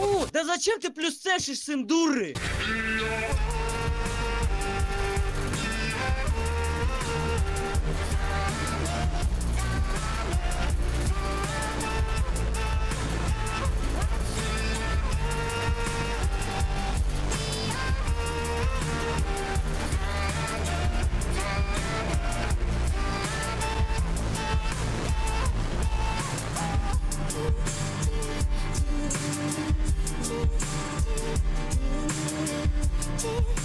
О, да зачем ты плюс цешишь, сын дуры? tears